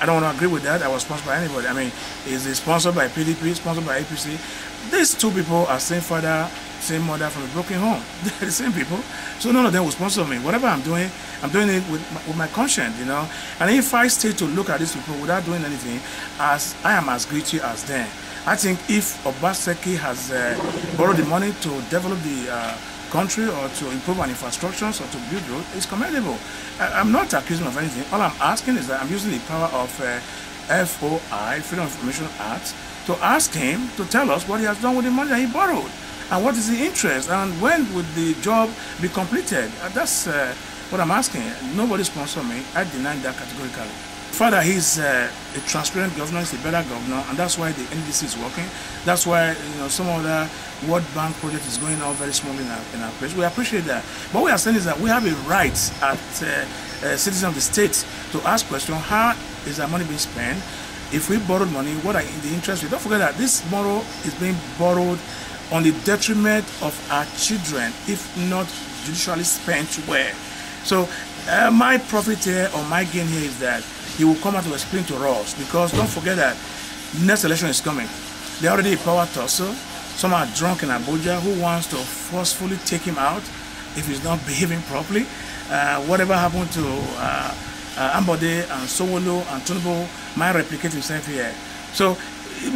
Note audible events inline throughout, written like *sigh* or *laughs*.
I don't agree with that. I was sponsored by anybody. I mean, is it sponsored by PDP, sponsored by APC? These two people are same father, same mother from a broken home. *laughs* They're the same people. So none of them will sponsor me. Whatever I'm doing, I'm doing it with my, with my conscience, you know. And if I stay to look at these people without doing anything, as I am as guilty as them. I think if Obaseki has uh, borrowed the money to develop the uh, country or to improve our infrastructures or to build roads, is commendable. I, am not accusing of anything. All I'm asking is that I'm using the power of uh, FOI, Freedom of Information Act, to ask him to tell us what he has done with the money that he borrowed and what is the interest and when would the job be completed. Uh, that's uh, what I'm asking. Nobody sponsor me. I deny that categorically. Father, he's uh, a transparent governor, he's a better governor, and that's why the NDDC is working. That's why you know some other World Bank project is going on very smoothly in our, in our place. We appreciate that. But what we are saying is that we have a right as uh, uh, citizens of the state to ask questions, how is our money being spent? If we borrowed money, what are the interest rates? Don't forget that this borrow is being borrowed on the detriment of our children, if not judicially spent where. So uh, my profit here or my gain here is that he will come out to explain to us because don't forget that next election is coming. They already a power tussle. Some are drunk in Abuja who wants to forcefully take him out if he's not *laughs* behaving properly. Uh, whatever happened to uh, uh, Ambode and Sowolo and Tinubu might replicate himself here. So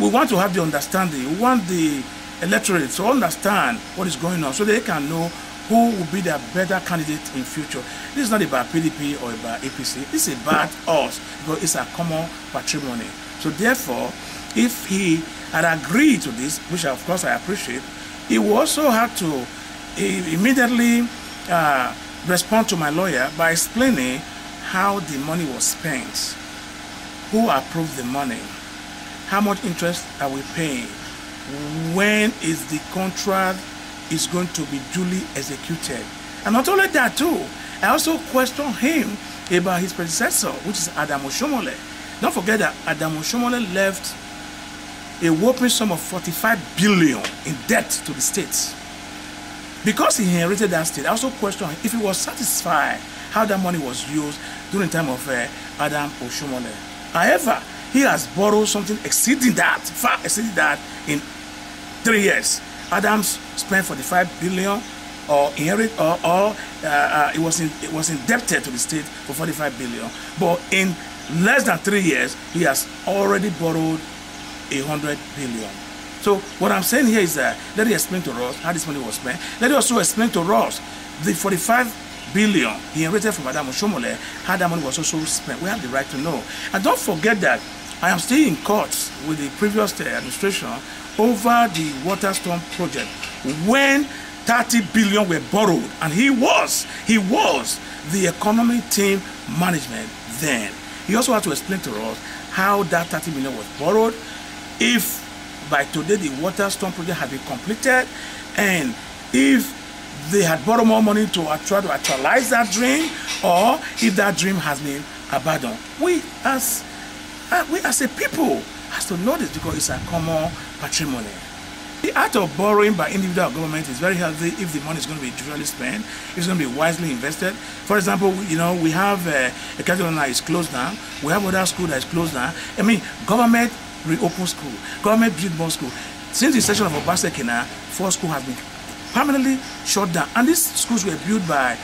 we want to have the understanding. We want the electorate to understand what is going on so they can know who will be the better candidate in future. This is not about PDP or about APC. This is about us because it's a common patrimony. So therefore, if he had agreed to this, which of course I appreciate, he will also have to immediately uh, respond to my lawyer by explaining how the money was spent, who approved the money, how much interest are we paying, when is the contract is going to be duly executed. And not only that too, I also question him about his predecessor, which is Adam Oshiomhole. Don't forget that Adam Oshiomhole left a whopping sum of 45 billion in debt to the state. Because he inherited that state, I also question if he was satisfied how that money was used during the time of uh, Adam Oshiomhole. However, he has borrowed something exceeding that, far exceeding that in three years. Adams spent 45 billion or inherit or, or uh, uh, it was in, it was indebted to the state for 45 billion. But in less than three years, he has already borrowed a hundred billion. So what I'm saying here is that let me explain to us how this money was spent. Let me also explain to us the 45 billion he inherited from Adam Oshiomhole, how that money was also spent. We have the right to know. And don't forget that I am still in court with the previous administration over the water storm project when 30 billion were borrowed. And he was he was the economy team management then. He also had to explain to us how that 30 million was borrowed if by today the water storm project had been completed and if they had borrowed more money to try to actualize that dream or if that dream has been abandoned. We as uh, we as a people has to know this because it's a common patrimony. The act of borrowing by individual government is very healthy if the money is going to be duly spent, it's going to be wisely invested. For example, you know, we have uh, a Catholic that is closed down, we have other school that is closed down. I mean, government reopen school, government build more school. Since the session of Obasekina, four schools have been permanently shut down, and these schools were built by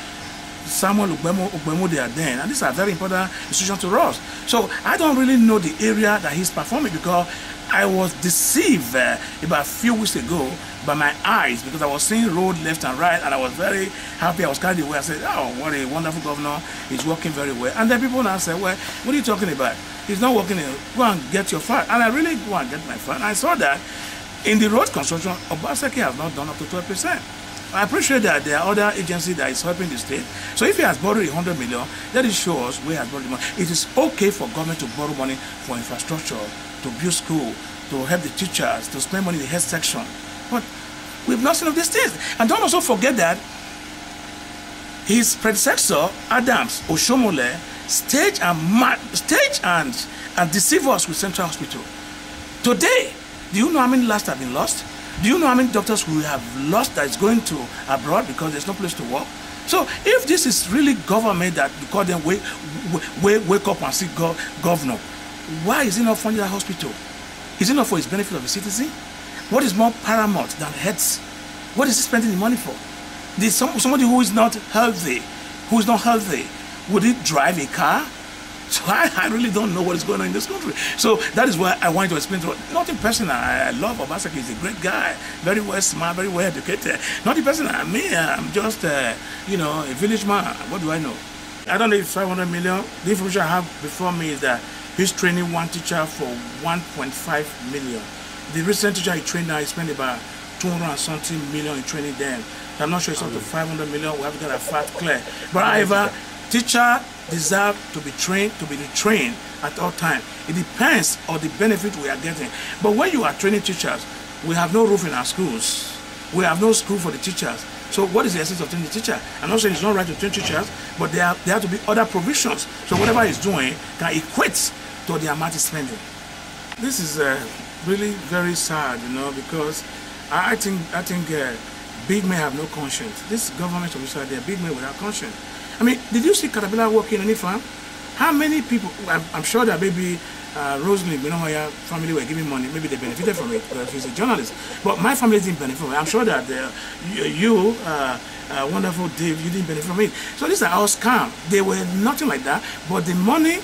Samuel Ugbemo, they are then, and these are very important institutions to us. So I don't really know the area that he's performing because I was deceived uh, about a few weeks ago by my eyes because I was seeing road left and right and I was very happy. I was carried away. I said, oh, what a wonderful governor. He's working very well. And then people now say, well, what are you talking about? He's not working. In, go and get your file. And I really go and get my file. And I saw that in the road construction, Obaseki has not done up to 12%. I appreciate that there are other agencies that is helping the state. So if he has borrowed 100 million, that is shows where he has borrowed money. It is okay for government to borrow money for infrastructure, to build school, to help the teachers, to spend money in the health section. But we've not seen of these things. And don't also forget that his predecessor, Adams Oshiomhole, staged and staged and, and deceived us with Central Hospital. Today, do you know how many lives have been lost? Do you know how many doctors we have lost that is going to abroad because there's no place to work? So if this is really government that you call them wake, wake, wake up and see go, governor, why is he not funding that hospital? Is it not for his benefit of the citizen? What is more paramount than heads? What is he spending the money for? Some, somebody who is not healthy, who is not healthy, would he drive a car? So *laughs* I, I, really don't know what is going on in this country. So that is why I want to explain to you. Nothing personal. I, I love Obaseki. He's a great guy. Very well smart, very well educated. Nothing personal. I mean, I'm just, uh, you know, a village man. What do I know? I don't know if 500 million. The information I have before me is that he's training one teacher for 1.5 million. The recent teacher he trained now, he spent about 200 and something million in training them. I'm not sure it's up to 500 million. We have to get a fact clear. But however, teacher deserve to be trained, to be retrained at all time. It depends on the benefit we are getting. But when you are training teachers, we have no roof in our schools. We have no school for the teachers. So what is the essence of training the teacher? I'm not saying it's not right to train teachers, but there, are, there have to be other provisions. So whatever he's doing can equate to the amount he's spending. This is uh, really very sad, you know, because I think I think uh, big men have no conscience. This government official, they're big men without conscience. I mean, did you see Caterpillar working in any farm? How many people, I'm, I'm sure that maybe uh, Rosalind, you know, my family were giving money, maybe they benefited from it because she's a journalist. But my family didn't benefit from it. I'm sure that uh, you, uh, uh, wonderful Dave, you didn't benefit from it. So these are all scam. They were nothing like that, but the money,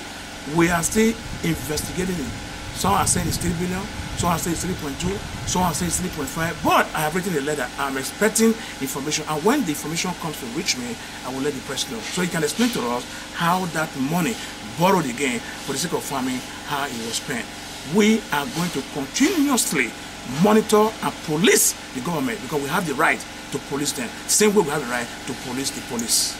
we are still investigating it. Some are saying it's 3 billion, Someone says 3.2, someone says 3.5, but I have written a letter. I'm expecting information, and when the information comes to reach me, I will let the press know. So he can explain to us how that money borrowed again for the sake of farming, how it was spent. We are going to continuously monitor and police the government because we have the right to police them. Same way we have the right to police the police.